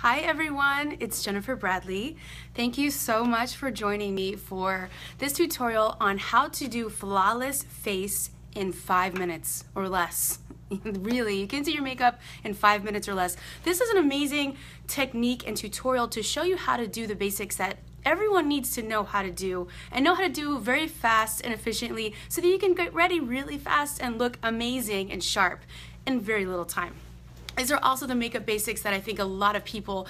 Hi everyone, it's Jennifer Bradley. Thank you so much for joining me for this tutorial on how to do flawless face in five minutes or less. really, you can do your makeup in five minutes or less. This is an amazing technique and tutorial to show you how to do the basics that everyone needs to know how to do and know how to do very fast and efficiently so that you can get ready really fast and look amazing and sharp in very little time. These are also the makeup basics that I think a lot of people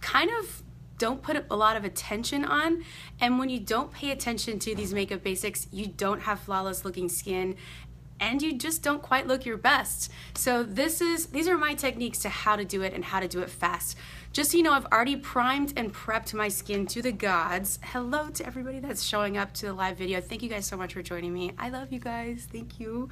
kind of don't put a lot of attention on. And when you don't pay attention to these makeup basics, you don't have flawless looking skin and you just don't quite look your best. So this is these are my techniques to how to do it and how to do it fast. Just so you know, I've already primed and prepped my skin to the gods. Hello to everybody that's showing up to the live video. Thank you guys so much for joining me. I love you guys. Thank you.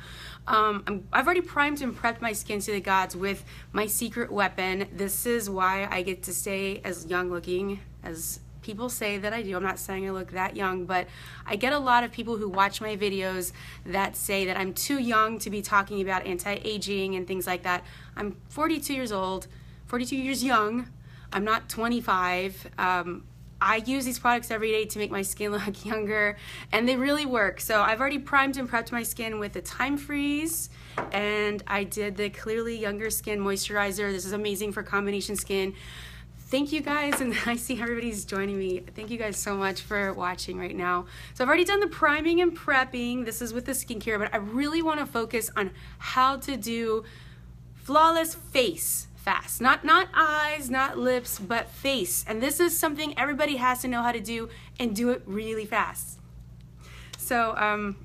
Um, i have already primed and prepped my skin to the gods with my secret weapon. This is why I get to stay as young looking as people say that I do. I'm not saying I look that young, but I get a lot of people who watch my videos that say that I'm too young to be talking about anti-aging and things like that. I'm 42 years old, 42 years young, I'm not 25. Um, I use these products every day to make my skin look younger, and they really work. So I've already primed and prepped my skin with the Time Freeze, and I did the Clearly Younger Skin Moisturizer. This is amazing for combination skin. Thank you guys, and I see everybody's joining me. Thank you guys so much for watching right now. So I've already done the priming and prepping. This is with the skincare, but I really wanna focus on how to do flawless face fast. Not not eyes, not lips, but face. And this is something everybody has to know how to do and do it really fast. So um,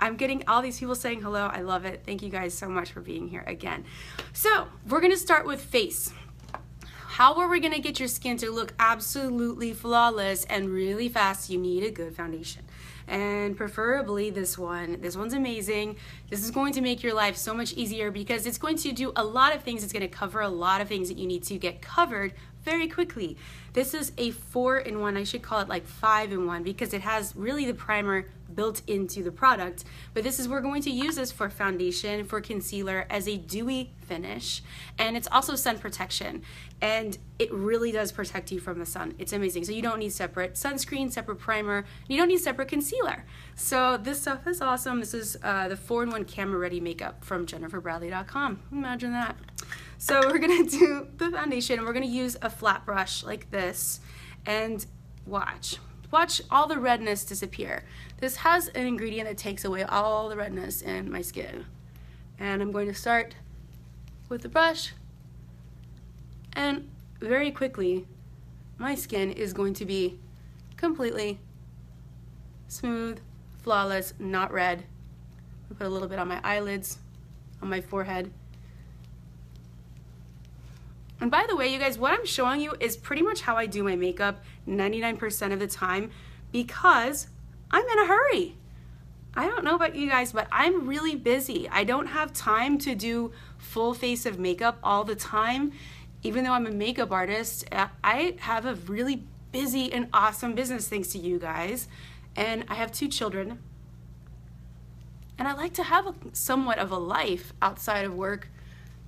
I'm getting all these people saying hello. I love it. Thank you guys so much for being here again. So we're gonna start with face. How are we gonna get your skin to look absolutely flawless and really fast? You need a good foundation and preferably this one. This one's amazing. This is going to make your life so much easier because it's going to do a lot of things. It's going to cover a lot of things that you need to get covered very quickly. This is a four in one. I should call it like five in one because it has really the primer built into the product. But this is, we're going to use this for foundation, for concealer, as a dewy finish. And it's also sun protection. And it really does protect you from the sun. It's amazing. So you don't need separate sunscreen, separate primer, you don't need separate concealer. So this stuff is awesome. This is uh, the 4-in-1 Camera Ready Makeup from jenniferbradley.com. Imagine that. So we're gonna do the foundation and we're gonna use a flat brush like this and watch. Watch all the redness disappear. This has an ingredient that takes away all the redness in my skin. And I'm going to start with the brush and very quickly my skin is going to be completely smooth, flawless, not red. I put a little bit on my eyelids, on my forehead. And by the way, you guys, what I'm showing you is pretty much how I do my makeup 99% of the time because I'm in a hurry. I don't know about you guys, but I'm really busy. I don't have time to do full face of makeup all the time. Even though I'm a makeup artist, uh, I have a really busy and awesome business thanks to you guys. And I have two children. And I like to have a, somewhat of a life outside of work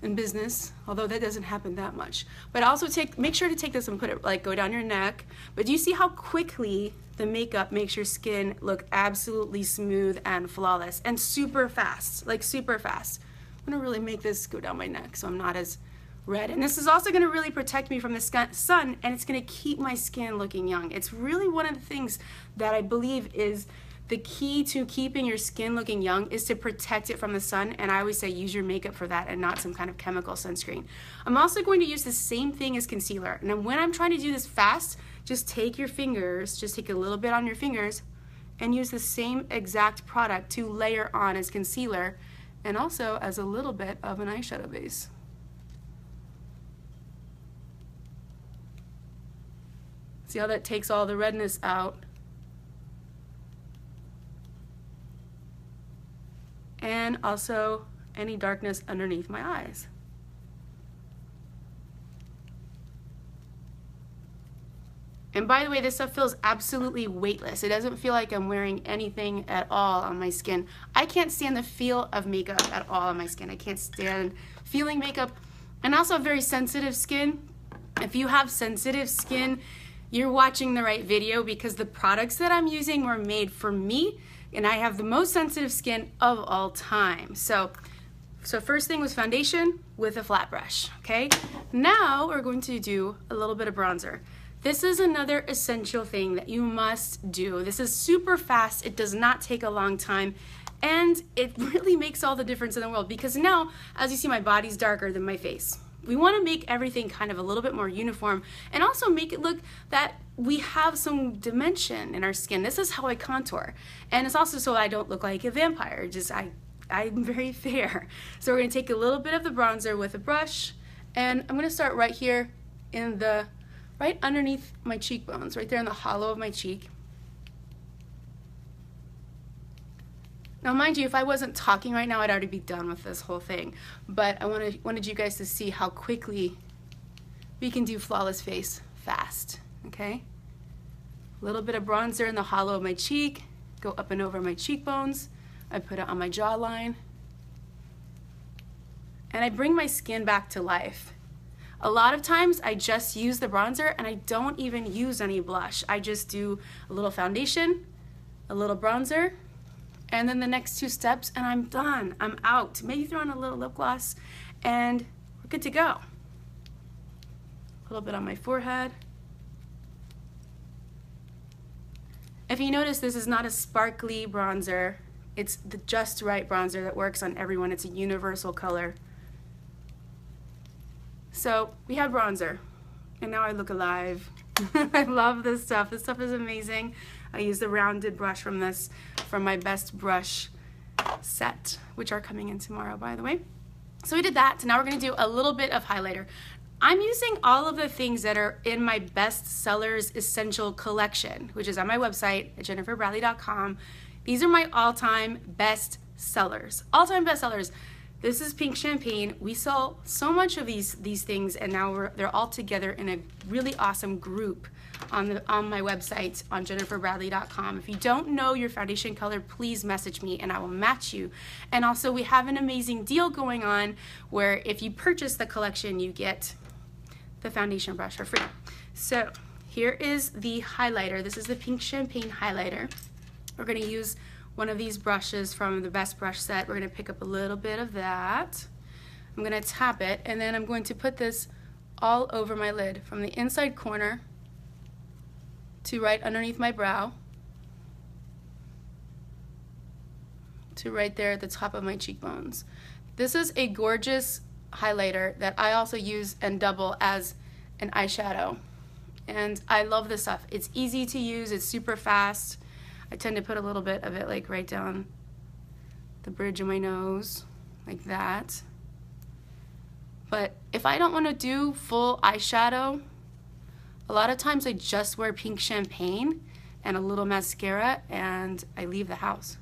in business, although that doesn't happen that much. But also take, make sure to take this and put it, like go down your neck. But do you see how quickly the makeup makes your skin look absolutely smooth and flawless and super fast, like super fast. I'm gonna really make this go down my neck so I'm not as red. And this is also gonna really protect me from the sun and it's gonna keep my skin looking young. It's really one of the things that I believe is the key to keeping your skin looking young is to protect it from the sun, and I always say use your makeup for that and not some kind of chemical sunscreen. I'm also going to use the same thing as concealer. And when I'm trying to do this fast, just take your fingers, just take a little bit on your fingers, and use the same exact product to layer on as concealer and also as a little bit of an eyeshadow base. See how that takes all the redness out and also any darkness underneath my eyes. And by the way, this stuff feels absolutely weightless. It doesn't feel like I'm wearing anything at all on my skin. I can't stand the feel of makeup at all on my skin. I can't stand feeling makeup. And also very sensitive skin. If you have sensitive skin, you're watching the right video because the products that I'm using were made for me and I have the most sensitive skin of all time. So, so first thing was foundation with a flat brush, okay? Now we're going to do a little bit of bronzer. This is another essential thing that you must do. This is super fast. It does not take a long time and it really makes all the difference in the world because now, as you see, my body's darker than my face. We want to make everything kind of a little bit more uniform and also make it look that we have some dimension in our skin. This is how I contour. And it's also so I don't look like a vampire. Just I, I'm very fair. So we're going to take a little bit of the bronzer with a brush and I'm going to start right here in the, right underneath my cheekbones, right there in the hollow of my cheek. Now, mind you, if I wasn't talking right now, I'd already be done with this whole thing. But I wanted, wanted you guys to see how quickly we can do flawless face fast, okay? A little bit of bronzer in the hollow of my cheek, go up and over my cheekbones. I put it on my jawline. And I bring my skin back to life. A lot of times I just use the bronzer and I don't even use any blush. I just do a little foundation, a little bronzer, and then the next two steps and I'm done. I'm out. Maybe throw on a little lip gloss and we're good to go. A little bit on my forehead. If you notice, this is not a sparkly bronzer. It's the just right bronzer that works on everyone. It's a universal color. So we have bronzer, and now I look alive. I love this stuff. This stuff is amazing. I use the rounded brush from this, from my best brush set, which are coming in tomorrow, by the way. So we did that. So now we're gonna do a little bit of highlighter. I'm using all of the things that are in my best sellers essential collection, which is on my website at jenniferbradley.com. These are my all-time best sellers, all-time best sellers. This is pink champagne. We sell so much of these these things, and now they're all together in a really awesome group on the on my website on jenniferbradley.com. If you don't know your foundation color, please message me and I will match you. And also, we have an amazing deal going on where if you purchase the collection, you get the foundation brush for free. So here is the highlighter. This is the pink champagne highlighter. We're going to use one of these brushes from the best brush set. We're going to pick up a little bit of that. I'm going to tap it and then I'm going to put this all over my lid from the inside corner to right underneath my brow to right there at the top of my cheekbones. This is a gorgeous highlighter that I also use and double as an eyeshadow. And I love this stuff. It's easy to use, it's super fast. I tend to put a little bit of it like right down the bridge of my nose, like that. But if I don't want to do full eyeshadow, a lot of times I just wear pink champagne and a little mascara and I leave the house.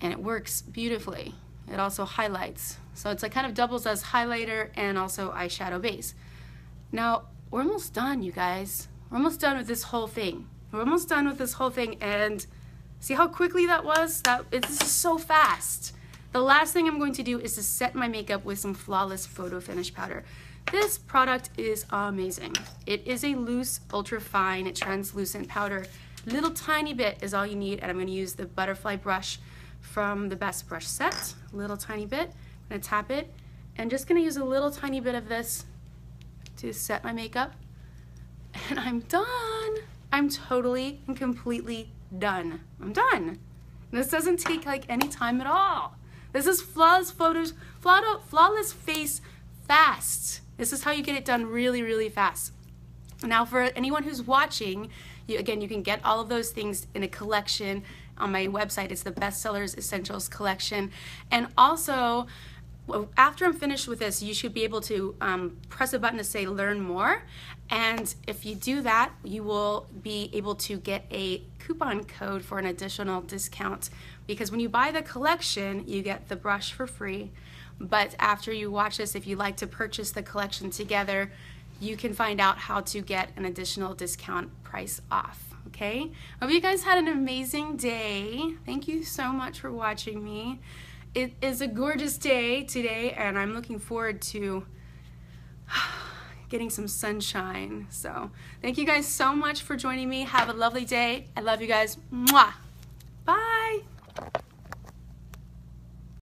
And it works beautifully. It also highlights. So it's like kind of doubles as highlighter and also eyeshadow base. Now, we're almost done, you guys. We're almost done with this whole thing. We're almost done with this whole thing and see how quickly that was? That It's so fast. The last thing I'm going to do is to set my makeup with some Flawless Photo Finish Powder. This product is amazing. It is a loose, ultra fine, translucent powder. Little tiny bit is all you need and I'm gonna use the butterfly brush from the Best Brush set. Little tiny bit, I'm gonna tap it and just gonna use a little tiny bit of this to set my makeup and I'm done. I'm totally and completely done. I'm done. This doesn't take like any time at all. This is flawless photos, flawless face fast. This is how you get it done really, really fast. Now for anyone who's watching, you, again, you can get all of those things in a collection on my website. It's the Bestsellers Essentials collection. And also, after I'm finished with this, you should be able to um, press a button to say learn more. And if you do that, you will be able to get a coupon code for an additional discount because when you buy the collection, you get the brush for free. But after you watch this, if you'd like to purchase the collection together, you can find out how to get an additional discount price off. Okay? Hope you guys had an amazing day. Thank you so much for watching me. It is a gorgeous day today, and I'm looking forward to getting some sunshine. So thank you guys so much for joining me. Have a lovely day. I love you guys. Mwah. Bye.